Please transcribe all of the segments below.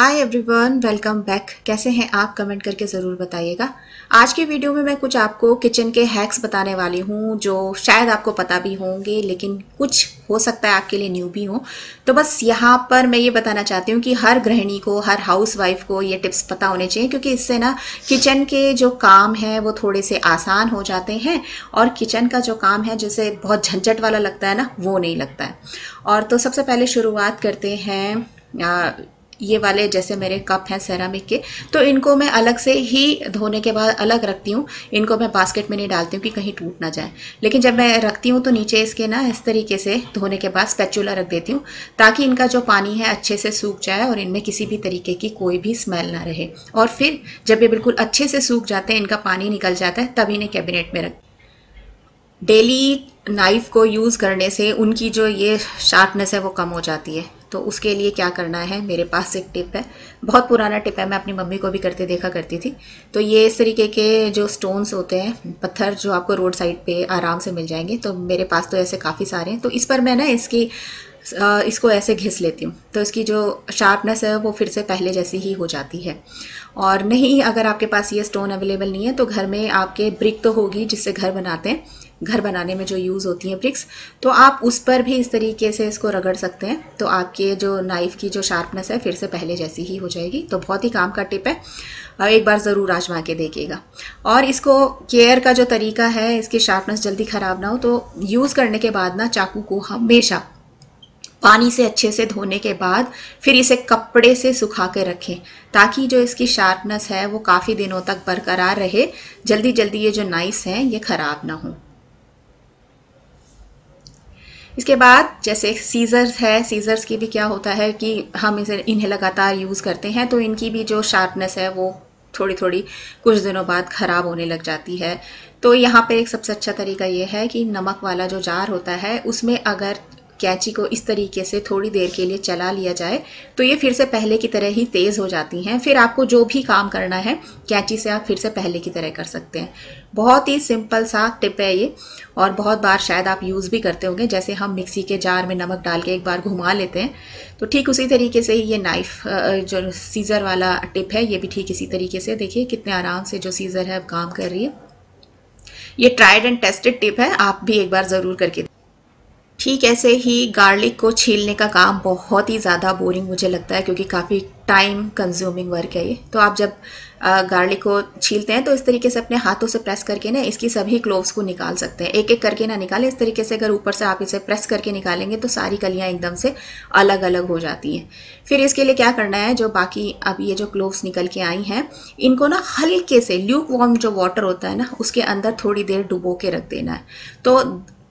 Hi everyone welcome back कैसे हैं आप? कमेंट करके ज़रूर बताइएगा। आज की वीडियो में मैं कुछ आपको किचन के हैक्स बताने वाली हूँ, जो शायद आपको पता भी होंगे, लेकिन कुछ हो सकता है आपके लिए न्यू भी हो। तो बस यहाँ पर मैं ये बताना चाहती हूँ कि हर गृहिणी को, हर हाउस वाइफ को ये टिप्स पता होने चाहिए, क्योंकि इससे ना किचन के जो काम है, वो थोड़े से आसान हो जाते हैं, और किचन का जो काम है, जैसे बहुत झंझट वाला लगता है ना, वो नहीं लगता है। और तो सबसे पहले शुरुआत करते हैं ये वाले जैसे मेरे कप हैं सेरामिक के तो इनको मैं अलग से ही धोने के बाद अलग रखती हूँ। इनको मैं बास्केट में नहीं डालती हूँ कि कहीं टूट ना जाए। लेकिन जब मैं रखती हूँ तो नीचे इसके ना इस तरीके से धोने के बाद स्पैचुला रख देती हूँ, ताकि इनका जो पानी है अच्छे से सूख जाए और इनमें किसी भी तरीके की कोई भी स्मेल ना रहे। और फिर जब ये बिल्कुल अच्छे से सूख जाते हैं, इनका पानी निकल जाता है तब इन्हें कैबिनेट में रख डेली नाइफ को यूज़ करने से उनकी जो ये शार्पनेस है वो कम हो जाती है। तो उसके लिए क्या करना है? मेरे पास एक टिप है। बहुत पुराना टिप है, मैं अपनी मम्मी को भी करते देखा करती थी। तो ये इस तरीके के जो स्टोन्स होते हैं, पत्थर जो आपको रोड साइड पे आराम से मिल जाएँगे तो मेरे पास तो ऐसे काफ़ी सारे हैं। तो इस पर मैं ना इसकी इसको ऐसे घिस लेती हूँ। तो इसकी जो शार्पनेस है, वो फिर से पहले जैसी ही हो जाती है। और नहीं, अगर आपके पास ये स्टोन अवेलेबल नहीं है तो घर में आपके ब्रिक तो होगी, जिससे घर बनाते हैं। घर बनाने में जो यूज़ होती हैं ब्रिक्स तो आप उस पर भी इस तरीके से इसको रगड़ सकते हैं। तो आपके जो नाइफ़ की जो शार्पनेस है, फिर से पहले जैसी ही हो जाएगी। तो बहुत ही काम का टिप है। और एक बार ज़रूर आजमा के देखिएगा। और इसको केयर का जो तरीका है, इसकी शार्पनेस जल्दी ख़राब ना हो तो यूज़ करने के बाद ना चाकू को हमेशा पानी से अच्छे से धोने के बाद फिर इसे कपड़े से सुखा के रखें, ताकि जो इसकी शार्पनेस है, वो काफ़ी दिनों तक बरकरार रहे। जल्दी जल्दी ये जो नाइस हैं, ये ख़राब ना हो। इसके बाद जैसे सीज़र्स है सीज़र्स की भी क्या होता है कि हम इसे, इन्हें लगातार यूज़ करते हैं तो इनकी भी जो शार्पनेस है वो थोड़ी थोड़ी कुछ दिनों बाद ख़राब होने लग जाती है। तो यहाँ पे एक सबसे अच्छा तरीका ये है कि नमक वाला जो जार होता है, उसमें अगर कैंची को इस तरीके से थोड़ी देर के लिए चला लिया जाए तो ये फिर से पहले की तरह ही तेज़ हो जाती हैं। फिर आपको जो भी काम करना है, कैंची से आप फिर से पहले की तरह कर सकते हैं। बहुत ही सिंपल सा टिप है ये, और बहुत बार शायद आप यूज़ भी करते होंगे, जैसे हम मिक्सी के जार में नमक डाल के एक बार घुमा लेते हैं तो ठीक उसी तरीके से ही ये नाइफ जो सीज़र वाला टिप है, ये भी ठीक इसी तरीके से, देखिए कितने आराम से जो सीज़र है अब काम कर रही है। ये ट्राइड एंड टेस्टेड टिप है, आप भी एक बार ज़रूर करके ठीक ऐसे ही गार्लिक को छीलने का काम बहुत ही ज़्यादा बोरिंग मुझे लगता है, क्योंकि काफ़ी टाइम कंज्यूमिंग वर्क है ये। तो आप जब गार्लिक को छीलते हैं तो इस तरीके से अपने हाथों से प्रेस करके ना, इसकी सभी क्लोव्स को निकाल सकते हैं। एक एक करके ना निकालें। इस तरीके से अगर ऊपर से आप इसे प्रेस करके निकालेंगे तो सारी कलियाँ एकदम से अलग अलग हो जाती हैं। फिर इसके लिए क्या करना है, जो बाकी अब ये जो क्लोव्स निकल के आई हैं, इनको ना हल्के से ल्यूक वॉर्म जो वाटर होता है ना, उसके अंदर थोड़ी देर डुबो के रख देना है। तो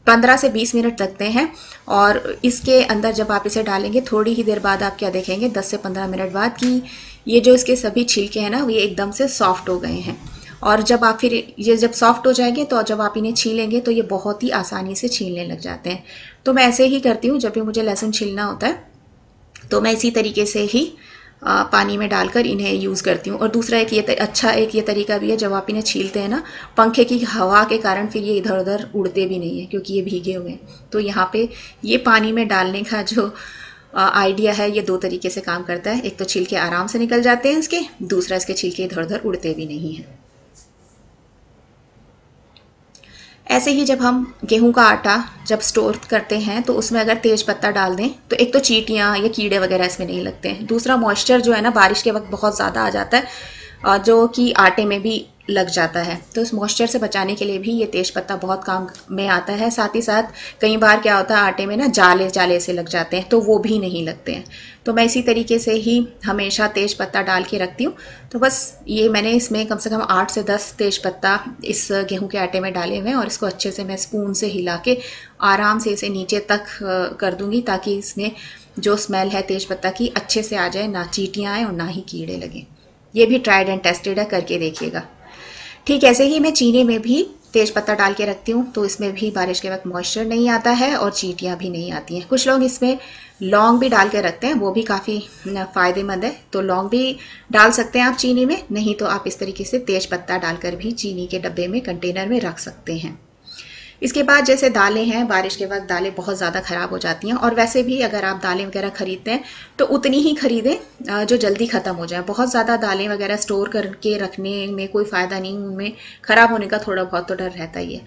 पंद्रह से बीस मिनट लगते हैं और इसके अंदर जब आप इसे डालेंगे, थोड़ी ही देर बाद आप क्या देखेंगे, दस से पंद्रह मिनट बाद कि ये जो इसके सभी छिलके हैं ना ये एकदम से सॉफ्ट हो गए हैं। और जब आप फिर ये जब सॉफ्ट हो जाएँगे तो जब आप इन्हें छीलेंगे तो ये बहुत ही आसानी से छीलने लग जाते हैं। तो मैं ऐसे ही करती हूँ, जब भी मुझे लहसुन छीलना होता है तो मैं इसी तरीके से ही पानी में डालकर इन्हें यूज़ करती हूँ। और दूसरा एक ये अच्छा एक ये तरीका भी है, जब आप इन्हें छीलते हैं ना, पंखे की हवा के कारण फिर ये इधर उधर उड़ते भी नहीं है, क्योंकि ये भीगे हुए हैं। तो यहाँ पे ये पानी में डालने का जो आइडिया है, ये दो तरीके से काम करता है। एक तो छिलके आराम से निकल जाते हैं इसके, दूसरा इसके छिलके इधर उधर उड़ते भी नहीं हैं। ऐसे ही जब हम गेहूँ का आटा जब स्टोर करते हैं तो उसमें अगर तेज पत्ता डाल दें तो एक तो चीटियाँ या कीड़े वगैरह इसमें नहीं लगते हैं। दूसरा मॉइस्चर जो है ना, बारिश के वक्त बहुत ज़्यादा आ जाता है। जो कि आटे में भी लग जाता है। तो इस मॉइस्चर से बचाने के लिए भी ये तेज पत्ता बहुत काम में आता है। साथ ही साथ कई बार क्या होता है, आटे में ना जाले जाले से लग जाते हैं तो वो भी नहीं लगते हैं। तो मैं इसी तरीके से ही हमेशा तेज पत्ता डाल के रखती हूँ। तो बस ये मैंने इसमें कम से कम आठ से दस तेज पत्ता इस गेहूँ के आटे में डाले हुए हैं और इसको अच्छे से मैं स्पून से हिला के आराम से इसे नीचे तक कर दूँगी ताकि इसमें जो स्मेल है तेज पत्ता की, अच्छे से आ जाए, ना चीटियाँ आएँ और ना ही कीड़े लगे। ये भी ट्राइड एंड टेस्टेड है, करके देखिएगा। ठीक, ऐसे ही मैं चीनी में भी तेज पत्ता डाल के रखती हूँ तो इसमें भी बारिश के वक्त मॉइस्चर नहीं आता है और चीटियाँ भी नहीं आती हैं। कुछ लोग इसमें लौंग भी डाल के रखते हैं, वो भी काफ़ी फ़ायदेमंद है। तो लौंग भी डाल सकते हैं आप चीनी में, नहीं तो आप इस तरीके से तेज पत्ता डालकर भी चीनी के डब्बे में कंटेनर में रख सकते हैं। इसके बाद जैसे दालें हैं, बारिश के वक्त दालें बहुत ज़्यादा ख़राब हो जाती हैं और वैसे भी अगर आप दालें वगैरह ख़रीदते हैं तो उतनी ही ख़रीदें जो जल्दी ख़त्म हो जाए। बहुत ज़्यादा दालें वगैरह स्टोर करके रखने में कोई फ़ायदा नहीं, उनमें ख़राब होने का थोड़ा बहुत तो डर रहता ही है।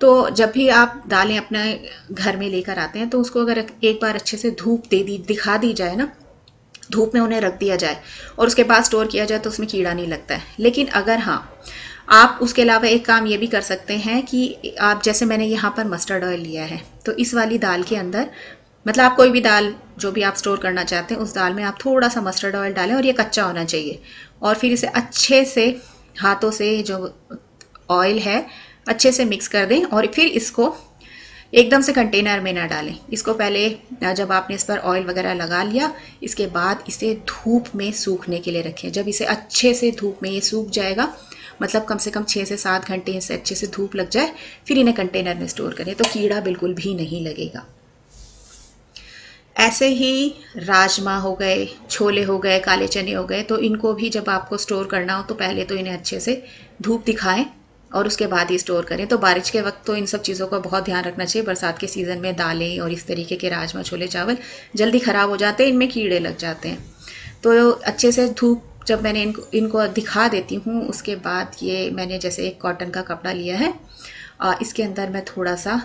तो जब भी आप दालें अपने घर में लेकर आते हैं तो उसको अगर एक बार अच्छे से धूप दे दी, दिखा दी जाए ना, धूप में उन्हें रख दिया जाए और उसके बाद स्टोर किया जाए तो उसमें कीड़ा नहीं लगता है। लेकिन अगर हाँ आप उसके अलावा एक काम ये भी कर सकते हैं कि आप जैसे मैंने यहाँ पर मस्टर्ड ऑयल लिया है तो इस वाली दाल के अंदर मतलब आप कोई भी दाल जो भी आप स्टोर करना चाहते हैं, उस दाल में आप थोड़ा सा मस्टर्ड ऑयल डालें और ये कच्चा होना चाहिए। और फिर इसे अच्छे से हाथों से जो ऑयल है, अच्छे से मिक्स कर दें और फिर इसको एकदम से कंटेनर में ना डालें। इसको पहले, जब आपने इस पर ऑयल वगैरह लगा लिया, इसके बाद इसे धूप में सूखने के लिए रखें। जब इसे अच्छे से धूप में ये सूख जाएगा मतलब कम से कम छः से सात घंटे से अच्छे से धूप लग जाए, फिर इन्हें कंटेनर में स्टोर करें तो कीड़ा बिल्कुल भी नहीं लगेगा। ऐसे ही राजमा हो गए, छोले हो गए, काले चने हो गए तो इनको भी जब आपको स्टोर करना हो तो पहले तो इन्हें अच्छे से धूप दिखाएँ और उसके बाद ही स्टोर करें। तो बारिश के वक्त तो इन सब चीज़ों का बहुत ध्यान रखना चाहिए, बरसात के सीज़न में दालें और इस तरीके के राजमा, छोले, चावल जल्दी ख़राब हो जाते हैं, इनमें कीड़े लग जाते हैं। तो अच्छे से धूप जब मैंने इनको इनको दिखा देती हूँ उसके बाद ये मैंने जैसे एक कॉटन का कपड़ा लिया है आ, इसके अंदर मैं थोड़ा सा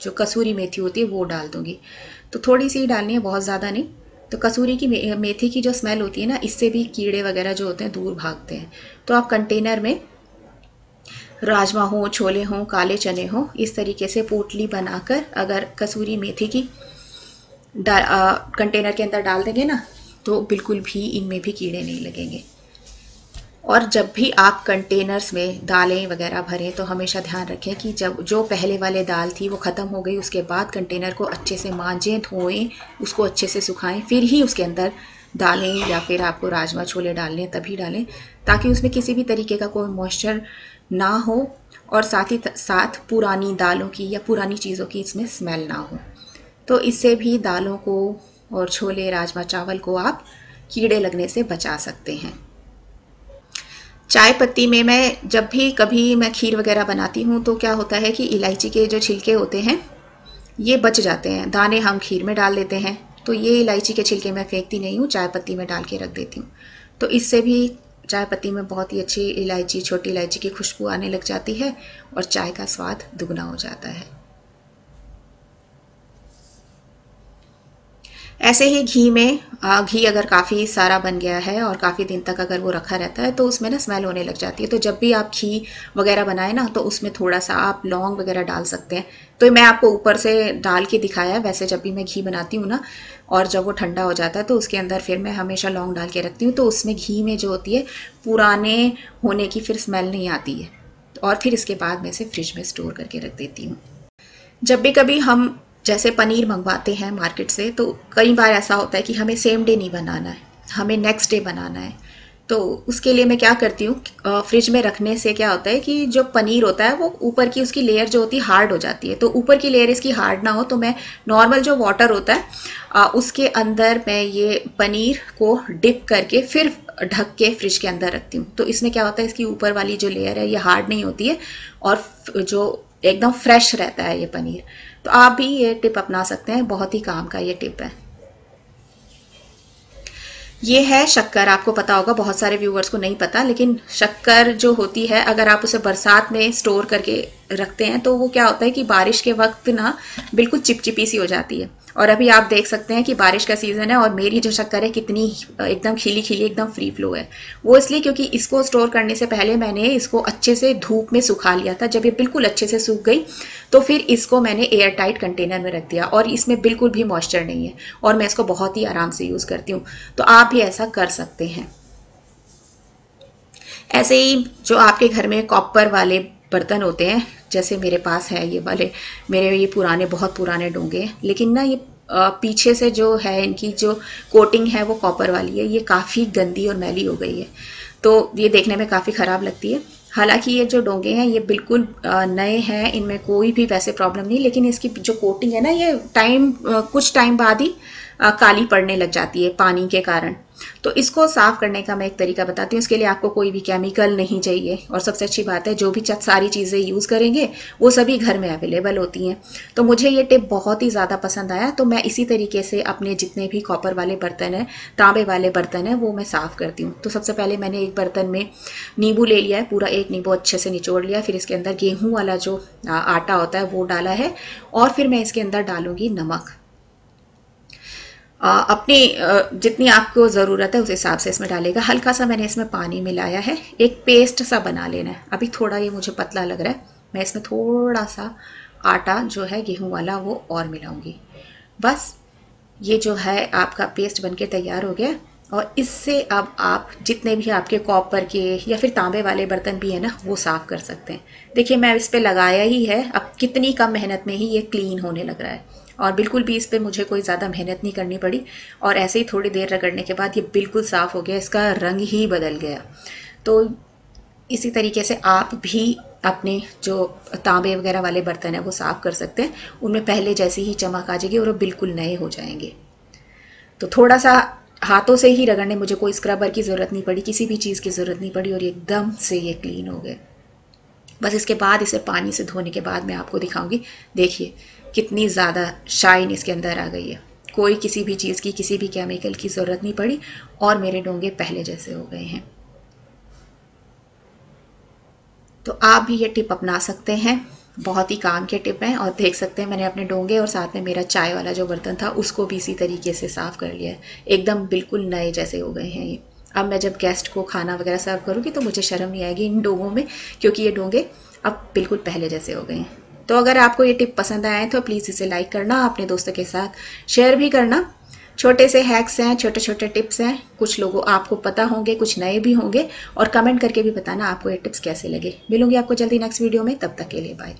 जो कसूरी मेथी होती है वो डाल दूँगी। तो थोड़ी सी डालनी है बहुत ज़्यादा नहीं। तो कसूरी की मे, मेथी की जो स्मेल होती है ना इससे भी कीड़े वगैरह जो होते हैं दूर भागते हैं। तो आप कंटेनर में राजमा हो छोले हों काले चने हों इस तरीके से पोटली बनाकर अगर कसूरी मेथी की कंटेनर के अंदर डाल देंगे ना तो बिल्कुल भी इनमें भी कीड़े नहीं लगेंगे। और जब भी आप कंटेनर्स में दालें वगैरह भरें तो हमेशा ध्यान रखें कि जब जो पहले वाले दाल थी, वो ख़त्म हो गई, उसके बाद कंटेनर को अच्छे से मांजें, धोएँ, उसको अच्छे से सुखाएँ, फिर ही उसके अंदर दालें या फिर आपको राजमा छोले डालने तभी डालें, ताकि उसमें किसी भी तरीके का कोई मॉइस्चर ना हो और साथ ही साथ पुरानी दालों की या पुरानी चीज़ों की इसमें स्मेल ना हो। तो इससे भी दालों को और छोले, राजमा चावल को आप कीड़े लगने से बचा सकते हैं। चाय पत्ती में मैं जब भी कभी मैं खीर वगैरह बनाती हूँ तो क्या होता है कि इलायची के जो छिलके होते हैं, ये बच जाते हैं। दाने हम खीर में डाल देते हैं। तो ये इलायची के छिलके मैं फेंकती नहीं हूँ चाय पत्ती में डाल के रख देती हूँ। तो इससे भी चाय पत्ती में बहुत ही अच्छी इलायची, छोटी इलायची की खुशबू आने लग जाती है और चाय का स्वाद दुगना हो जाता है। ऐसे ही घी में घी अगर काफ़ी सारा बन गया है और काफ़ी दिन तक अगर वो रखा रहता है तो उसमें ना स्मेल होने लग जाती है। तो जब भी आप घी वगैरह बनाए ना तो उसमें थोड़ा सा आप लौंग वगैरह डाल सकते हैं। तो मैं आपको ऊपर से डाल के दिखाया है वैसे जब भी मैं घी बनाती हूँ ना, और जब वो ठंडा हो जाता है तो उसके अंदर फिर मैं हमेशा लौंग डाल के रखती हूँ। तो उसमें घी में जो होती है, पुराने होने की फिर स्मेल नहीं आती है। और फिर इसके बाद मैं इसे फ्रिज में स्टोर करके रख देती हूँ। जब भी कभी हम जैसे पनीर मंगवाते हैं मार्केट से तो कई बार ऐसा होता है कि हमें सेम डे नहीं बनाना है हमें नेक्स्ट डे बनाना है। तो उसके लिए मैं क्या करती हूँ फ्रिज में रखने से क्या होता है कि जो पनीर होता है वो ऊपर की उसकी लेयर जो होती है हार्ड हो जाती है। तो ऊपर की लेयर इसकी हार्ड ना हो तो मैं नॉर्मल जो वाटर होता है आ, उसके अंदर मैं ये पनीर को डिप करके फिर ढक के फ्रिज के अंदर रखती हूँ। तो इसमें क्या होता है इसकी ऊपर वाली जो लेयर है ये हार्ड नहीं होती है और जो एकदम फ्रेश रहता है ये पनीर। तो आप भी ये टिप अपना सकते हैं, बहुत ही काम का ये टिप है। ये है शक्कर। आपको पता होगा, बहुत सारे व्यूवर्स को नहीं पता, लेकिन शक्कर जो होती है, अगर आप उसे बरसात में स्टोर करके रखते हैं तो वो क्या होता है कि बारिश के वक्त ना बिल्कुल चिपचिपी सी हो जाती है। और अभी आप देख सकते हैं कि बारिश का सीज़न है और मेरी जो शक्कर है, कितनी एकदम खिली खिली एकदम फ्री फ्लो है। वो इसलिए क्योंकि इसको स्टोर करने से पहले मैंने इसको अच्छे से धूप में सुखा लिया था। जब ये बिल्कुल अच्छे से सूख गई तो फिर इसको मैंने एयर टाइट कंटेनर में रख दिया और इसमें बिल्कुल भी मॉइस्चर नहीं है और मैं इसको बहुत ही आराम से यूज़ करती हूँ। तो आप भी ऐसा कर सकते हैं। ऐसे ही जो आपके घर में कॉपर वाले बर्तन होते हैं, जैसे मेरे पास है ये वाले, मेरे ये पुराने, बहुत पुराने डोंगे, लेकिन ना ये पीछे से जो है इनकी जो कोटिंग है वो कॉपर वाली है, ये काफ़ी गंदी और मैली हो गई है। तो ये देखने में काफ़ी ख़राब लगती है। हालाँकि ये जो डोंगे हैं, ये बिल्कुल नए हैं, इनमें कोई भी वैसे प्रॉब्लम नहीं, लेकिन इसकी जो कोटिंग है ना, ये टाइम कुछ टाइम बाद ही काली पड़ने लग जाती है पानी के कारण। तो इसको साफ़ करने का मैं एक तरीका बताती हूँ। इसके लिए आपको कोई भी केमिकल नहीं चाहिए। और सबसे अच्छी बात है, जो भी सारी चीज़ें यूज़ करेंगे, वो सभी घर में अवेलेबल होती हैं। तो मुझे ये टिप बहुत ही ज़्यादा पसंद आया। तो मैं इसी तरीके से अपने जितने भी कॉपर वाले बर्तन हैं, तांबे वाले बर्तन हैं, वो मैं साफ़ करती हूँ। तो सबसे पहले मैंने एक बर्तन में नींबू ले लिया है, पूरा एक नींबू अच्छे से निचोड़ लिया। फिर इसके अंदर गेहूँ वाला जो आटा होता है, वो डाला है। और फिर मैं इसके अंदर डालूँगी नमक। अपनी जितनी आपको ज़रूरत है उस हिसाब से इसमें डालेगा। हल्का सा मैंने इसमें पानी मिलाया है। एक पेस्ट सा बना लेना है। अभी थोड़ा ये मुझे पतला लग रहा है। मैं इसमें थोड़ा सा आटा जो है, गेहूँ वाला, वो और मिलाऊँगी। बस ये जो है, आपका पेस्ट बनके तैयार हो गया। और इससे अब आप जितने भी आपके कॉपर के या फिर तांबे वाले बर्तन भी हैं ना, वो साफ़ कर सकते हैं। देखिए, मैं इस पर लगाया ही है। अब कितनी कम मेहनत में ही ये क्लीन होने लग रहा है। और बिल्कुल भी इस पर मुझे कोई ज़्यादा मेहनत नहीं करनी पड़ी। और ऐसे ही थोड़ी देर रगड़ने के बाद ये बिल्कुल साफ़ हो गया, इसका रंग ही बदल गया। तो इसी तरीके से आप भी अपने जो तांबे वगैरह वाले बर्तन हैं, वो साफ़ कर सकते हैं। उनमें पहले जैसी ही चमक आ जाएगी और वो बिल्कुल नए हो जाएँगे। तो थोड़ा सा हाथों से ही रगड़ने, मुझे कोई स्क्रबर की ज़रूरत नहीं पड़ी, किसी भी चीज़ की ज़रूरत नहीं पड़ी और एकदम से ये क्लीन हो गए। बस इसके बाद इसे पानी से धोने के बाद मैं आपको दिखाऊँगी। देखिए, कितनी ज़्यादा शाइन इसके अंदर आ गई है। कोई किसी भी चीज़ की, किसी भी केमिकल की ज़रूरत नहीं पड़ी और मेरे डोंगे पहले जैसे हो गए हैं। तो आप भी ये टिप अपना सकते हैं। बहुत ही काम के टिप हैं और देख सकते हैं मैंने अपने डोंगे और साथ में मेरा चाय वाला जो बर्तन था, उसको भी इसी तरीके से साफ़ कर लिया है। एकदम बिल्कुल नए जैसे हो गए हैं ये। अब मैं जब गेस्ट को खाना वगैरह सर्व करूँगी तो मुझे शर्म नहीं आएगी इन डोंगों में, क्योंकि ये डोंगे अब बिल्कुल पहले जैसे हो गए हैं। तो अगर आपको ये टिप पसंद आए तो प्लीज़ इसे लाइक करना, अपने दोस्तों के साथ शेयर भी करना। छोटे से हैक्स हैं छोटे छोटे टिप्स हैं, कुछ लोगों, आपको पता होंगे, कुछ नए भी होंगे, और कमेंट करके भी बताना आपको ये टिप्स कैसे लगे। मिलूँगी आपको जल्दी नेक्स्ट वीडियो में, तब तक के लिए बाय